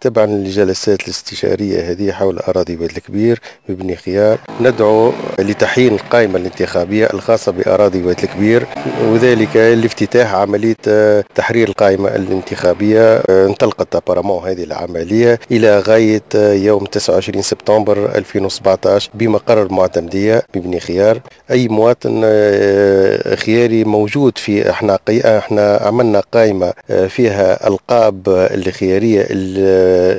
تبعا للجلسات الاستشارية هذه حول أراضي واد الكبير ببني خيار. ندعو لتحيين القائمة الانتخابية الخاصة بأراضي واد الكبير وذلك لافتتاح عملية تحرير القائمة الانتخابية انطلقت ابارامون هذه العملية إلى غاية يوم 29 سبتمبر 2017 بمقر المعتمدية ببني خيار. أي مواطن خياري موجود في إحنا أحنا عملنا قائمة فيها ألقاب الخيارية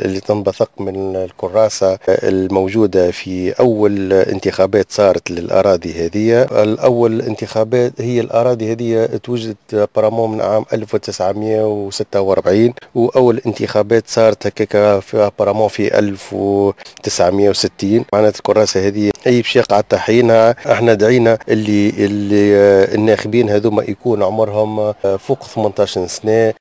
اللي تنبثق من الكراسة الموجودة في أول انتخابات صارت للأراضي هذه. الأول انتخابات هي الأراضي هذه توجد برامون من عام 1946 وأول انتخابات صارت هكاك في برامون في 1960 معناتها الكراسة هذه أي باش يقع تحيينها إحنا دعينا اللي, اللي الناخبين هذوما يكون عمرهم فوق 18 سنة.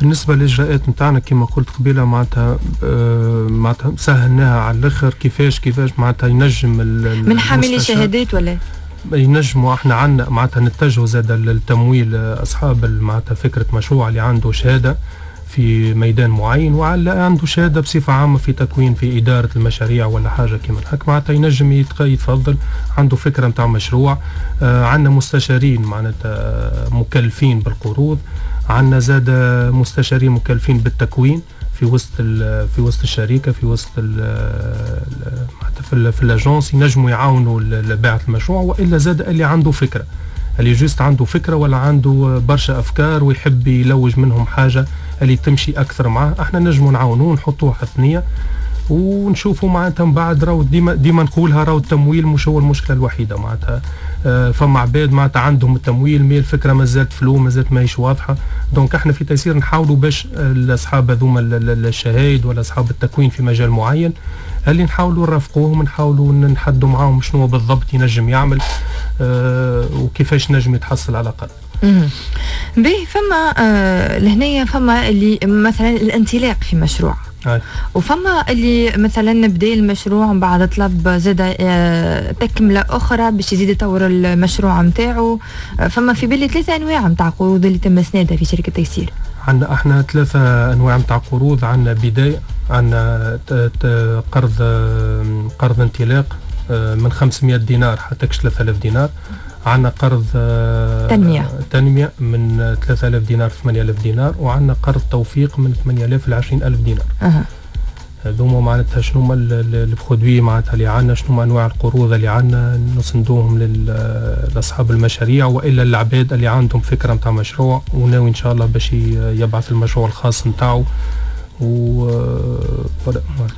بالنسبة للاجراءات نتاعنا كما قلت قبيلة معناتها آه معناتها سهلناها على الآخر كيفاش كيفاش معناتها ينجم من حاملي شهادات ولا؟ ينجموا إحنا عندنا معناتها نتجهوا زاد للتمويل أصحاب معناتها فكرة مشروع اللي عنده شهادة في ميدان معين وعلى عنده شهادة بصفة عامة في تكوين في إدارة المشاريع ولا حاجة كما هكا معناتها ينجم يتفضل عنده فكرة نتاع مشروع آه عندنا مستشارين معناتها مكلفين بالقروض عندنا زاد مستشارين مكلفين بالتكوين في وسط في وسط الشركة في وسط في, في ال agence ينجموا يعاونوا لباعث المشروع وإلا زاد اللي عنده فكرة اللي juste عنده فكرة ولا عنده برشا أفكار ويحب يلوج منهم حاجة اللي تمشي أكثر معاه إحنا نجموا نعاونوه نحطوه حثنيه ونشوفوا معناتها من بعد راهو ديما ديما نقولها راهو التمويل مش هو المشكلة الوحيدة معناتها. فما عباد معناتها عندهم التمويل mais الفكرة مازالت flou مازالت ماهيش واضحة. donc إحنا في تيسير نحاولوا باش الأصحاب هذوما الشهايد ولا أصحاب التكوين في مجال معين اللي نحاولوا نرافقوهم نحاولوا نحدوا معاهم شنو بالضبط ينجم يعمل آه وكيفاش نجم يتحصل على الأقل. به فما آه لهنايا فما اللي مثلا الانطلاق في مشروع. هاي. وفما اللي مثلا بدا المشروع ومن بعد طلب زاد آه تكملة أخرى باش يزيد يطور المشروع نتاعو آه فما في بالي ثلاثة أنواع نتاع قروض اللي تم اسنادها في شركة تيسير. عندنا إحنا ثلاثة أنواع نتاع قروض. عندنا بداية عندنا قرض قرض انطلاق من 500 دينار حتى 3000 دينار. عندنا قرض آه، تنمية. تنمية من 3000 دينار ل 8000 دينار وعندنا قرض توفيق من 8000 ل 20000 دينار. أه. هذوما معناتها شنو هما البرودوي معناتها اللي عندنا شنو هما أنواع القروض اللي عندنا نسندوهم لأصحاب المشاريع وإلا العباد اللي عندهم فكرة نتاع مشروع وناوي إن شاء الله باش يبعث المشروع الخاص نتاعو و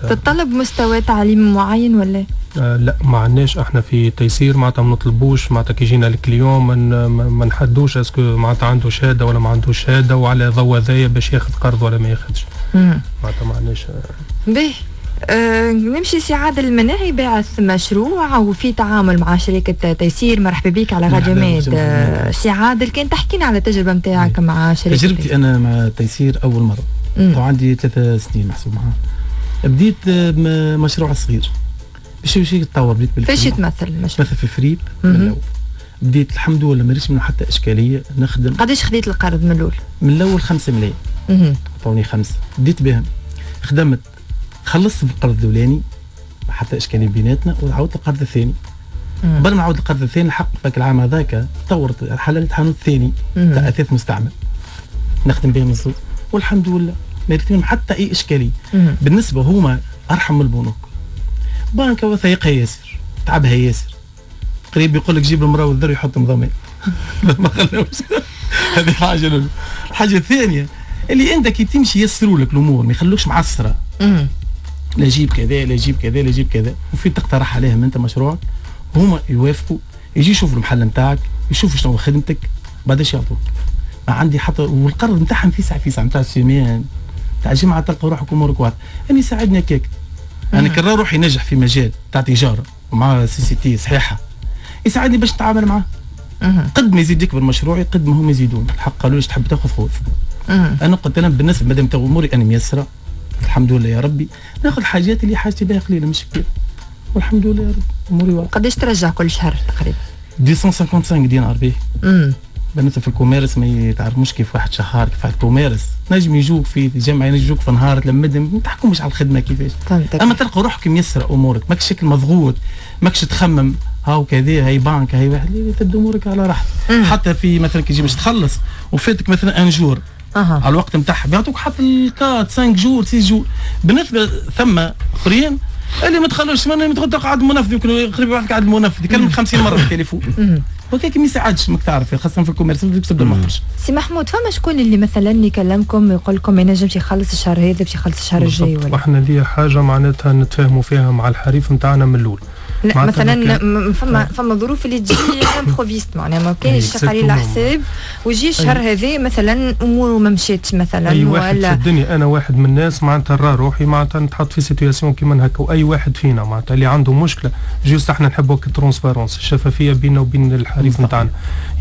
تتطلب مستوى تعليم معين ولا؟ آه لا ما عندناش. إحنا في تيسير معناتها ما نطلبوش معناتها كي يجينا ال client ما نحدوش est-ce que معناتها عنده شهادة ولا ما عندوش شهادة وعلى ضوء هذايا باش ياخذ قرض ولا ما ياخذش. معناتها ما عندناش. آه. باهي. أه نمشي سي عادل المناعي باعث مشروع وفي تعامل مع شركة تيسير. مرحبا بك على راديو ميد. أه سي عادل كان تحكينا على التجربة نتاعك مع شركة تجربتي أنا مع تيسير أول مرة. وعندي ثلاثة سنين محسوب معها بديت مشروع صغير. باش باش يتطور بديت بال fripe فاش يتمثل المشروع؟ مثل في fripe من الأول. بديت الحمد لله ما منه حتى إشكالية نخدم. قداش خديت القرض من الأول؟ من الأول 5 ملايين. عطوني خمسة. بديت بهم. خدمت. خلصت القرض الأولاني حتى إشكالية بيناتنا وعاودت القرض الثاني. قبل ما عاود القرض الثاني الحق فك العام هذاك طورت حللت حانوت ثاني. تاع اثاث مستعمل. نخدم بهم الزوز والحمد لله. ما يريد حتى أي إشكالية. بالنسبة هما أرحم من البنوك بنك وثائقها ياسر تعبها ياسر. قريب يقول لك جيب المرأة والذر يحط ضمان ما خلوش. هذه حاجة الحاجة الثانية اللي أنت كي تمشي يسروا لك الأمور ما يخلوكش معسرة. لا جيب كذا لا جيب كذا لا جيب كذا. وفي تقترح عليهم أنت مشروع هما يوافقوا يجي يشوفوا المحل نتاعك يشوفوا شنو خدمتك بعدش يعطوك. ما عندي حتى والقرض نتاعهم فيسع فيسع نتاع السيمان تاع جمعة تلقى روحك امورك واضحه أنا يساعدني هكاك. أنا نرى روحي نجح في مجال تاع تجارة ومع سي سي تي صحيحة. يساعدني باش نتعامل معاه. قد ما يزيد يكبر مشروعي قد ما هم يزيدون. الحق قالوا لي تحب تاخذ خذ أنا قلت أنا بالنسبة مادام أموري أنا ميسرة. الحمد لله يا ربي. ناخذ حاجات اللي حاجتي بها قليلة مش كبيرة. والحمد لله يا رب أموري واضحه قداش ترجع كل شهر تقريبا؟ 255 دينار به بالنسبة في ال commerce ما تعرفوش كيف واحد شهر كيف واحد commerce. نجم يجوك في جمعه نجم يجوك في نهار تلمدهم ما تحكمش على الخدمة كيفاش. أما تلقى روحك ميسر أمورك ماكش شكل مضغوط ماكش تخمم هاو كذا هاي بانك هاي واحد تبدا أمورك على راحتك حتى في مثلا كي تجي باش تخلص وفاتك مثلا un jour أه. على الوقت نتاعها بيعطوك حتى ال quatre 5 jours 6 jours بالنسبة ثم أخرين اللي ما تخلوش ما تقعد منفذ يمكن قريب واحد قاعد المنفذ يكلمك 50 مرة في التليفون. وكيك ما يساعدش ماك تعرف خاصة في ال commerce تبدا ما سي محمود فما شكون اللي مثلا يكلمكم يقول لكم ما ينجمش يخلص الشهر هذا باش يخلص الشهر الجاي ولا؟ إحنا ليا حاجة معناتها نتفاهموا فيها مع الحريف نتاعنا من الأول. لا مثلا فما فما ظروف اللي تجي improviste معناها ما كاينش شغالين على حساب ويجي الشهر هذا مثلا أموره ما مشاتش مثلا أي واحد ولا في الدنيا أنا واحد من الناس معناتها نرى روحي معناتها نتحط في situation كيما هكا وأي واحد فينا معناتها اللي عنده مشكلة juste إحنا نحبوا ال transparence الشفافية بيننا وبين الحريف نتاعنا.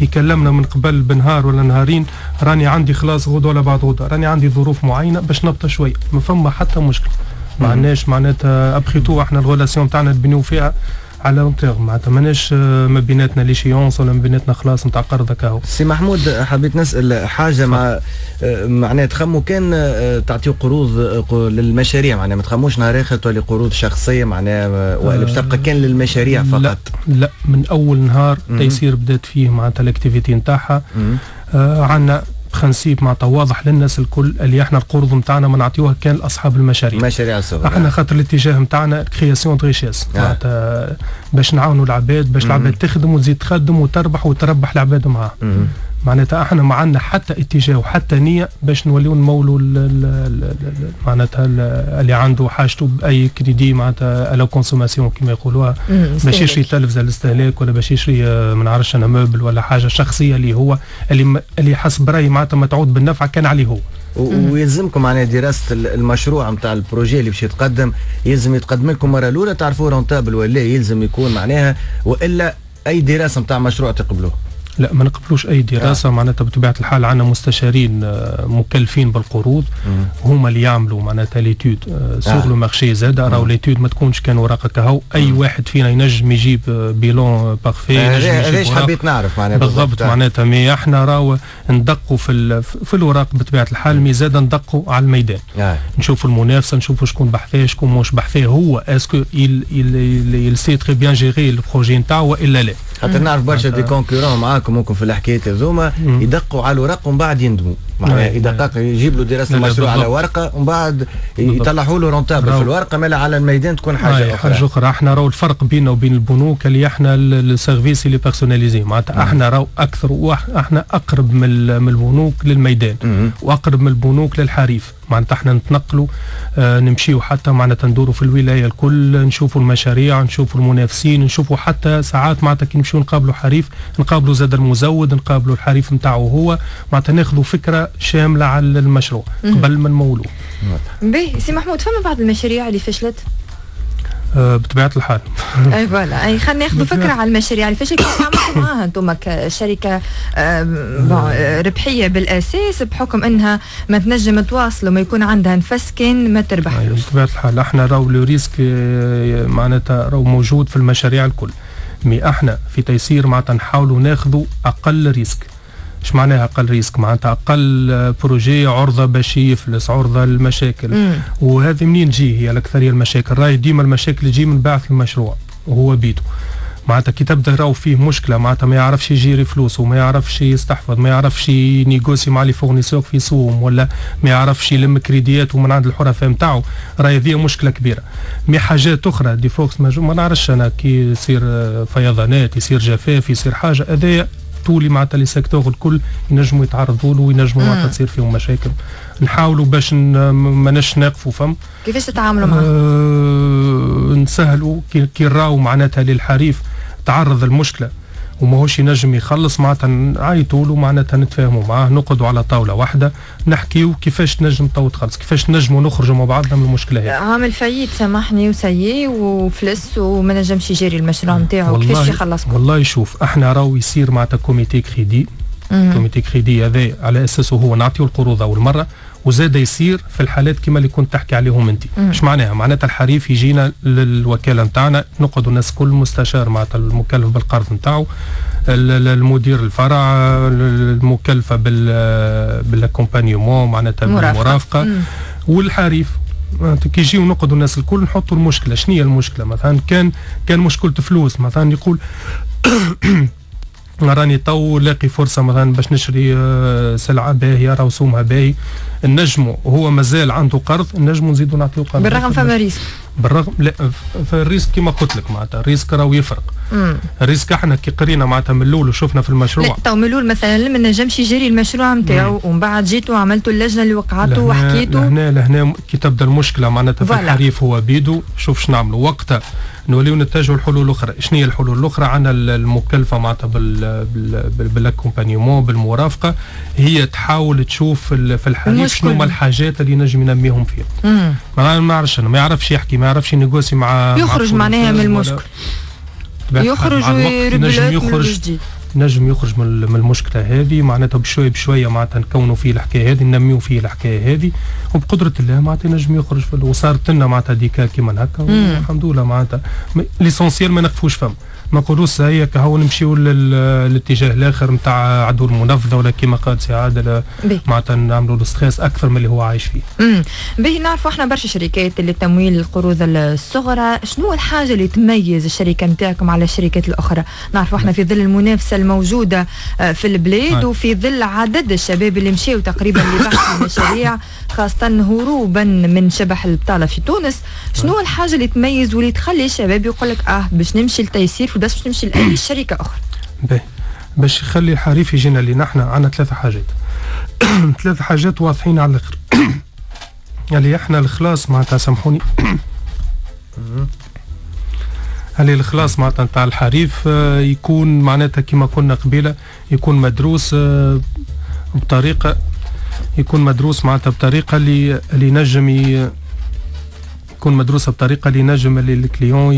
يكلمنا من قبل بنهار ولا نهارين راني عندي خلاص غدوة ولا بعد غدوة راني عندي ظروف معينة باش نبطى شوية ما فما حتى مشكلة. ما عندناش معناتها après tout إحنا ال relation تاعنا نبنيو فيها على long terme معناتها ماناش آه، ما بيناتنا les échéances ولا ما بيناتنا خلاص نتاع قرض هكا سي محمود حبيت نسأل حاجة مع آه، معناها تخموا كان آه، تعطيو قروض للمشاريع معناها ما تخموش نهار آخر تولي قروض شخصية معناها ولا باش تبقى كان للمشاريع فقط. لا لا من أول نهار تيسير بدات فيه معناتها ال activité نتاعها. عندنا principe معناتها واضح للناس الكل اللي إحنا القروض نتاعنا ما نعطيوها كان لاصحاب المشاريع. المشاريع الصغيرة. أحنا خاطر الاتجاه نتاعنا création richesse معناتها باش نعاونوا العباد باش العباد تخدم وتزيد تخدم وتربح وتربح العباد معاها. معناتها إحنا ما عندنا حتى اتجاه وحتى نية باش نوليو نمولوا معناتها اللي عنده حاجته بأي كريدي معناتها على consommation كما يقولوها. باش يشري تلفزه للاستهلاك ولا باش يشري آه، ما نعرفش أنا meubles ولا حاجة شخصية اللي هو اللي اللي حسب رايي معناتها ما تعود بالنفع كان عليه هو. ويلزمكم معناها دراسة المشروع نتاع ال projet اللي باش يتقدم يلزم يتقدم لكم مرة الأولى تعرفوا rentable ولا يلزم يكون معناها وإلا أي دراسة نتاع مشروع تقبلوه. لا ما نقبلوش أي دراسة. آه. معناتها بطبيعة الحال عندنا مستشارين آه، مكلفين بالقروض. هما اللي يعملوا معناتها l'étude sur le marché زاد. راهو l'étude ما تكونش كان ورقه كهو أي واحد فينا ينجم يجيب bilan parfait هذاش حبيت نعرف معناتها بالضبط. معناتها mais إحنا راهو ندقوا في في الوراق بطبيعة الحال. mais زاد ندقوا على الميدان. آه. نشوفوا المنافسة نشوفوا شكون بحذاه شكون مش بحذاه هو est-ce qu'il il sait très bien gérer ال projet نتاعو وإلا لا. خاطر نعرف برشا des concurrents معاكم ممكن في الحكايات هذوما يدقوا على الورق ومن بعد يندموا. معناها يدقق يجيب له دراسة المشروع على ورقة ومن بعد يطلعوا له rentable في الورقة مالا على الميدان تكون حاجة أخرى. حاجة أخرى. إحنا راهو الفرق بيننا وبين البنوك اللي إحنا ال service اللي personnalisé معناتها إحنا راهو أكثر إحنا أقرب من البنوك للميدان وأقرب من البنوك للحريف. معناتها إحنا نتنقلوا آه نمشيو حتى معناتها ندوروا في الولاية الكل نشوفوا المشاريع نشوفوا المنافسين نشوفوا حتى ساعات معناتها كي نمشيو نقابلوا حريف نقابلوا زاد المزود نقابلوا الحريف نتاعو هو. معناتها ناخذوا فكرة شامله على المشروع قبل ما نمولوا باهي سي محمود فما بعض المشاريع اللي فشلت؟ آه، بطبيعة الحال. أي voilà. أي خلينا ناخذ فكرة على المشاريع اللي فشلت. كيف تعاملتوا معاها أنتم كشركة؟ آه، ربحية بالأساس بحكم أنها ما تنجم تواصل وما يكون عندها نفس كان ما تربح. بطبيعة الحال. إحنا راهو le risque معناتها راهو موجود في المشاريع الكل. mais إحنا في تيسير معناتها نحاولوا ناخذوا أقل risque. إيش معناها أقل risque؟ معناتها أقل projet عرضة باش يفلس عرضة للمشاكل. وهذه منين تجي؟ هي الأكثرية المشاكل. راهي ديما المشاكل تجي من باعث المشروع وهو بيدو معناتها كي تبدأ راهو فيه مشكلة معناتها ما يعرفش يجيري فلوسه وما يعرفش يستحفظ ما يعرفش ي négocier مع les fournisseurs في سوم ولا ما يعرفش يلم كريديات ومن عند الحرفاء نتاعو. راهي هذه مشكلة كبيرة. mais حاجات أخرى des forces ما نعرفش أنا كي يصير فيضانات يصير جفاف يصير حاجة هذايا تولي معناتها les secteurs الكل ينجموا يتعرضوا له وينجموا معناتها تصير فيهم مشاكل. نحاولوا باش ماناش ناقفوا فم كيفاش تتعاملوا معاه؟ آه نسهلوا كي نراو معناتها للحريف تعرض المشكلة. وماهوش ينجم يخلص معناتها نعيطوا له معناتها نتفاهموا معاه نقعدوا على طاولة واحدة نحكيو كيفاش تنجم تو تخلص كيفاش نجموا نخرجوا مع بعضنا من المشكلة هذه. عامل فايت سامحني وسيي وفلس وما نجمش يجري المشروع نتاعو كيفاش يخلص والله شوف إحنا راهو يصير معناتها comité crédit comité crédit هذا على أساسه هو نعطيو القروض أول مرة وزاد يصير في الحالات كما اللي كنت تحكي عليهم أنت. إيش معناها؟ معناتها الحريف يجينا للوكالة نتاعنا نقعدوا الناس كل مستشار معناتها المكلف بالقرض نتاعو المدير الفرع المكلفة بال بال accompagnement معناتها بالمرافقة. والحريف كي يجيو نقعدوا الناس الكل نحطوا المشكلة. شنو هي المشكلة؟ مثلا كان كان مشكلة فلوس. مثلا يقول راني تو لاقي فرصة مثلا باش نشري آه، سلعة باهية راهو سومها باهي. النجم وهو مازال عنده قرض النجم نزيدوا نعطيو قرض. بالرغم فما risque. بالرغم لا فال risque كما قلت لك معناتها ال risque راهو يفرق. ال risque إحنا كي قرينا معناتها من الأول وشفنا في المشروع. تو من الأول مثلا ما نجمش يجري المشروع نتاعو ومن بعد جيتوا وعملتوا اللجنة اللي وقعتوا وحكيتوا لهنا لهنا كي تبدأ المشكلة معناتها في الحريف هو بيدو. شوف شنو نعملوا وقتها نوليو نتجهوا الحلول الأخرى. شنو هي الحلول الأخرى؟ عندنا المكلفه معناتها بال accompagnement بالمرافقة. هي تحاول تشوف في الحديث شنو هما الحاجات اللي نجم ينميهم فيها ما نعرفش ما يعرفش يحكي ما يعرفش ينيغوسي مع يخرج معناها من المشكل. يخرج ويرد يخرج. نجم يخرج من المشكلة هذه معناتها بشويه بشوية معناتها نكونوا فيه الحكاية هذه ننميو فيه الحكاية هذه. وبقدرة الله معناتها نجم يخرج وصارت لنا معناتها ديكا كيما هكا. والحمد لله معناتها. ليسونسيال ما نخفوش فم. ما نقولوش هيك هو نمشيو للاتجاه الآخر نتاع عدو المنفذه ولا كما قال سي عادل معناتها نعملوا ال stress أكثر من اللي هو عايش فيه. امم باهي نعرفوا إحنا برشا شركات اللي تمويل القروض الصغرى، شنو الحاجة اللي تميز الشركة نتاعكم على الشركات الأخرى؟ نعرفوا إحنا في ظل المنافسة الموجودة آه، في البلاد وفي ظل عدد الشباب اللي مشاو تقريبا لبحث المشاريع. خاصة هروبا من شبح البطالة في تونس، شنو الحاجة اللي تميز واللي تخلي الشباب يقول لك آه باش نمشي لتيسير في باش تمشي لأي شركة أخرى باهي. باش يخلي الحريف يجينا اللي نحن عندنا ثلاثة حاجات. ثلاثة حاجات واضحين على الآخر. اللي إحنا الخلاص معناتها سامحوني. اللي الخلاص معناتها نتاع الحريف آه، يكون معناتها كما قلنا قبيلة يكون مدروس آه، بطريقة يكون مدروس معناتها بطريقه اللي اللي نجم يكون مدروسه بطريقه اللي نجم اللي الكليون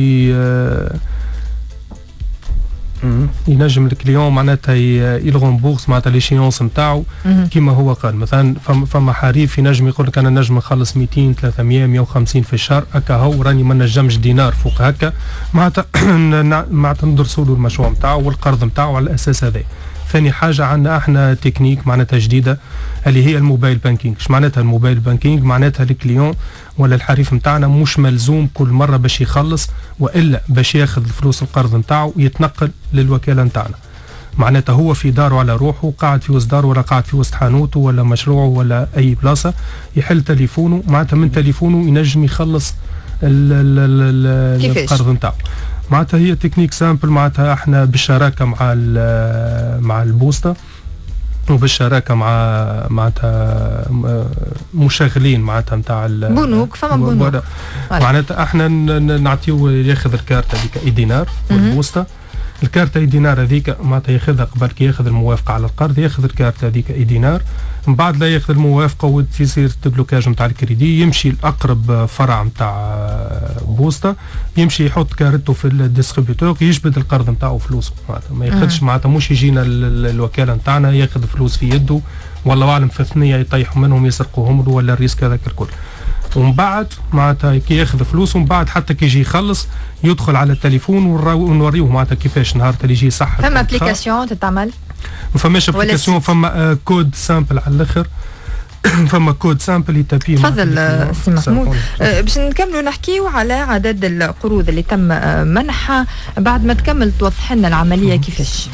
ينجم ال client معناتها ي rembourse معناتها les échéances نتاعو. كيما هو قال مثلا فما حريف ينجم يقول لك أنا نجم نخلص 200 300 150 في الشهر هكا هو راني ما نجمش دينار فوق هكا. معناتها معناتها ندرسوا له المشروع نتاعو والقرض نتاعو على الأساس هذا. ثاني حاجة عندنا إحنا تكنيك معناتها جديدة اللي هي ال mobile banking. إيش معناتها ال mobile banking؟ معناتها ال client ولا الحريف نتاعنا مش ملزوم كل مرة باش يخلص والا باش ياخذ فلوس القرض نتاعو يتنقل للوكالة نتاعنا معناتها هو في داره على روحه قاعد في وسط داره ولا قاعد في وسط حانوته ولا مشروعه ولا أي بلاصة يحل تليفونه معناتها من تليفونه ينجم يخلص القرض نتاعو. معناتها هي technique simple معناتها إحنا بالشراكة مع مع البوسطة وبالشراكة مع معناتها مشغلين معناتها نتاع بنوك فما بنوك. معناتها إحنا نعطيو ياخذ الكارت هذيك e-Dinar والبوسطة ال carte e-Dinar هذيك معناتها ياخذها قبل كي ياخذ الموافقة على القرض ياخذ الكارت هذيك e-Dinar. من بعد لا ياخذ الموافقة وتصير déblocage نتاع الكريدي يمشي لأقرب فرع نتاع بوسطة يمشي يحط كارته في ال distributeur يجبد القرض نتاعو فلوسه. معناتها ما ياخذش معناتها مش يجينا الوكالة نتاعنا ياخذ فلوس في يده والله أعلم في ثنيه يطيحوا منهم يسرقوهم له ولا ال risque هذاك الكل. ومن بعد معناتها كي ياخذ فلوس ومن بعد حتى كي يجي يخلص يدخل على التليفون ونوريه معناتها كيفاش نهار اللي يجي صح فما application تتعمل؟ ما فماش application فما code simple على الأخر. فما code simple ي tape يه تفضل سي محمود. أه باش نكملوا نحكيو على عدد القروض اللي تم أه، منحها بعد ما تكمل توضح لنا العملية كيفاش؟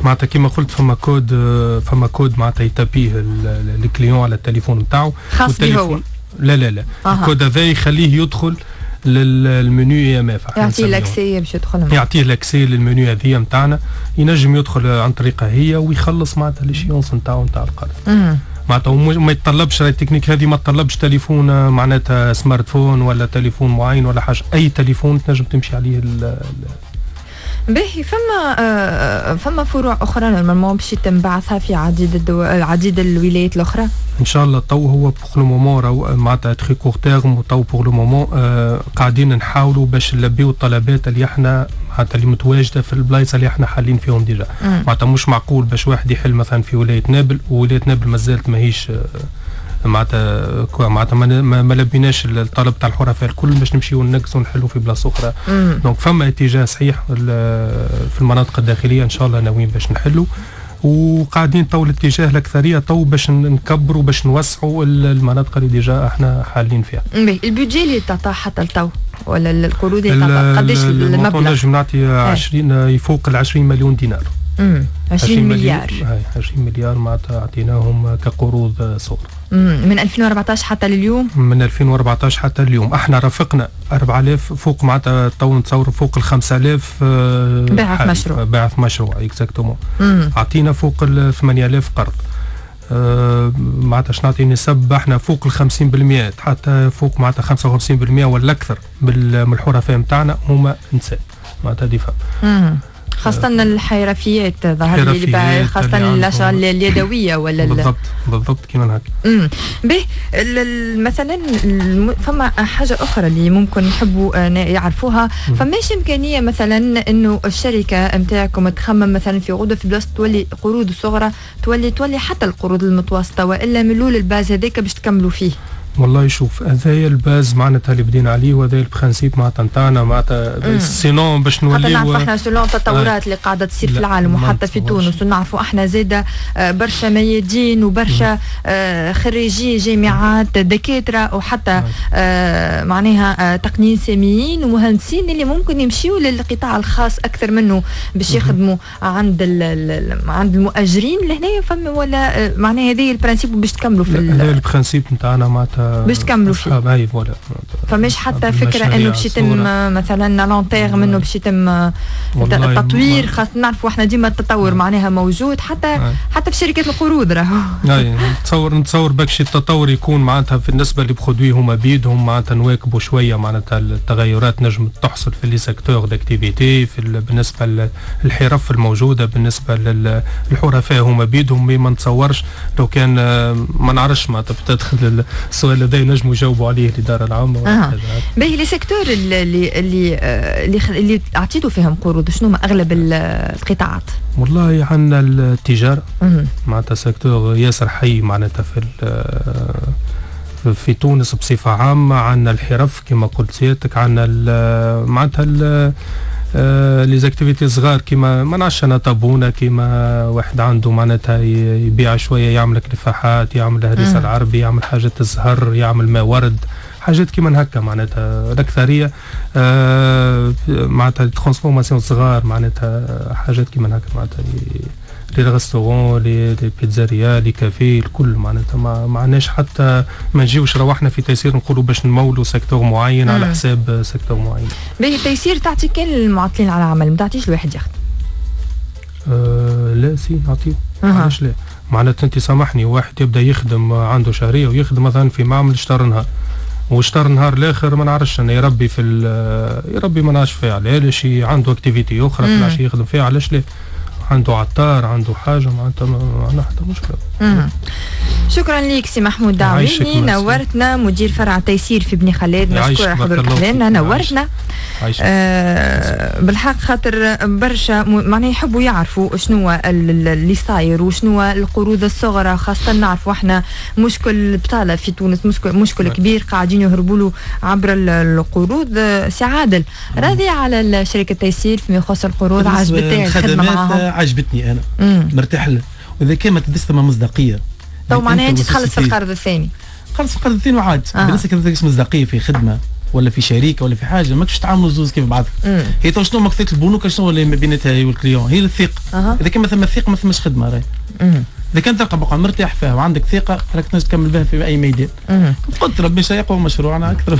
معناتها كيما قلت فما كود فما كود معناتها ي tape يه ال client على التليفون نتاعو. خاص به هو. لا لا لا. آه. الكود هذا يخليه يدخل لل menu IMF. يعطيه l'accès باش يدخل يعطيه l'accès لل menu هذيا نتاعنا ينجم يدخل عن طريقها هي ويخلص معناتها les échéances نتاعو نتاع القرض معناتها ما يتطلبش التكنيك هذه ما تطلبش تليفون معناتها smartphone ولا تليفون معين ولا حاجة. أي تليفون تنجم تمشي عليه باهي فما آه فما فروع أخرى normalement باش يتم بعثها في عديد الدو... عديد الولايات الأخرى؟ إن شاء الله تو هو pour le moment معناتها très court terme وتو pour le moment قاعدين نحاولوا باش نلبيو الطلبات اللي إحنا معناتها اللي متواجدة في البلايص اللي إحنا حالين فيهم déjà. معناتها مش معقول باش واحد يحل مثلا في ولاية نابل وولاية نابل مازالت ماهيش آه معناتها معناتها ما, لبيناش الطلب تاع الحرفاء الكل باش نمشيو ننقصوا ونحلوا في بلاصة أخرى donc فما اتجاه صحيح في المناطق الداخلية إن شاء الله ناويين باش نحلوا وقاعدين تو الاتجاه الأكثرية تو باش نكبروا باش نوسعوا المناطق اللي déjà إحنا حالين فيها. البيجي اللي تعطى حتى لتو ولا القروض اللي تعطى قداش المبلغ؟ نجم نعطي 20 يفوق ال 20 مليون دينار. 20 مليار. 20 مليار معناتها أعطيناهم كقروض صغرى من 2014 حتى لليوم؟ من 2014 حتى اليوم. إحنا رافقنا 4000 فوق معناتها تو نتصور فوق ال 5000 باعث مشروع. باعث مشروع exactement أعطينا فوق ال 8000 قرض. آه معناتها نعطي نسب إحنا فوق ال 50% حتى فوق معناتها 55% ولا أكثر من الحرفاء نتاعنا هما نساء. معناتها هذه خاصة الحرفيات ظهر لي خاصة الأشغال اليدوية ولا بالضبط بالضبط كيما هكا. به مثلا فما حاجة أخرى اللي ممكن يحبوا يعرفوها. فماش إمكانية مثلا إنه الشركة نتاعكم تخمم مثلا في غدوة في بلاصة تولي قروض صغرى تولي تولي حتى القروض المتوسطة وإلا من الأول ال base هذاك باش تكملوا فيه؟ والله شوف هذايا ال base معناتها اللي بدينا عليه وهذا ال principe معناتها نتاعنا معناتها sinon باش نوليو حتى نعرفوا إحنا selon التطورات اللي قاعدة تصير في العالم وحتى في تونس ونعرفوا إحنا زاده آه، برشا ميادين وبرشا آه، خريجي جامعات دكاترة وحتى آه، معناها تقنيين ساميين ومهندسين اللي ممكن يمشيوا للقطاع الخاص أكثر منه باش يخدموا عند عند المؤجرين لهنا فما ولا معناها هذه ال principe باش تكملوا في ال principe نتاعنا معناتها. باش تكملوا فيه اي voilà فماش حتى فكرة إنه باش يتم مثلا لونتيغ منه باش يتم التطوير خاصة نعرفوا إحنا ديما التطور معناها موجود. حتى حتى في شركات القروض راهو. أي نتصور نتصور باش التطور يكون معناتها بالنسبة ل les produits هما بيدهم معناتها نواكبوا شوية معناتها التغيرات نجم تحصل في les secteurs d'activité في بالنسبة للحرف الموجودة بالنسبة للحرفاء هما بيدهم. ما نتصورش. لو كان ما نعرفش معناتها تدخل السؤال السؤال هذا ينجموا يجاوبوا عليه الإدارة العامة. آه. باهي les secteurs اللي اللي اللي, اللي اعطيتوا فيهم قروض شنو أغلب القطاعات؟ والله عندنا التجارة معناتها secteur ياسر حي معناتها في في تونس بصفة عامة عندنا الحرف كما قلت سيادتك عندنا معناتها les activités صغار كيما ما نعرفش أنا طابونه كيما واحد عنده معناتها يبيع شوية يعمل الفاحات يعمل هريسه العربي يعمل حاجة الزهر يعمل ما ورد حاجات كيما هكا معناتها. الاكثريه آه معناتها transformation صغار معناتها حاجات كيما هكا معناتها. les restaurants les pizzerias les cafés الكل معناتها. ما, ما عندناش حتى ما نجيوش روحنا في تيسير نقولوا باش نمولوا secteur معين على حساب secteur معين. باهي تيسير تعطي كان المعطلين على العمل ما تعطيش الواحد يخدم. أه لا si نعطيه علاش لا. معناتها انت سامحني واحد يبدأ يخدم عنده شهرية ويخدم مثلا في معمل شطر نهار. وشطر نهار الآخر ما نعرفش أنا يربي في يربي ما نعرفش فيها علاش عنده activité أخرى في العشية يخدم فيها علاش لا؟ عنده عطار عنده حاجة معناتها ما عندنا حتى مشكلة. شكرا لك سي محمود دعويني نورتنا مدير فرع تيسير في بني خلاد مشكور حضورك لنا نورتنا. آه بالحق خاطر برشا معناها يحبوا يعرفوا شنو اللي صاير وشنو القروض الصغرى خاصة نعرفوا إحنا مشكل البطالة في تونس مشكل, مشكل كبير قاعدين يهربوا له عبر القروض سي عادل راضي على شركة تيسير فيما يخص القروض عجبتني الخدمة معاهم؟ عجبتني أنا. مرتاح لها وإذا كان ما تدس مصداقية. تو معناها أنت تخلص في القرض الثاني. خلص في القرض الثاني وعاد. آه. بالنسبة كان مصداقيه في خدمة ولا في شركه ولا في حاجة ماكش تعاملوا زوز كيف بعض هي تو شنو مقصد البنوك شنو اللي ما بيناتها هي والكليون؟ هي الثقة. أه. إذا كان مثلا الثقة ما ثماش خدمة راهي. إذا كان تلقى بقى مرتاح فيها وعندك ثقة راك تنجم تكمل بها في أي ميدان. قلت ربي شيء يقوى مشروعنا أكثر.